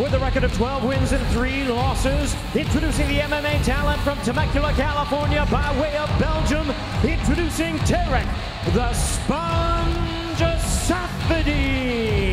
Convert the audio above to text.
With a record of 12 wins and 3 losses, introducing the MMA talent from Temecula, California by way of Belgium, introducing Tarec the Sponge Saffiedine.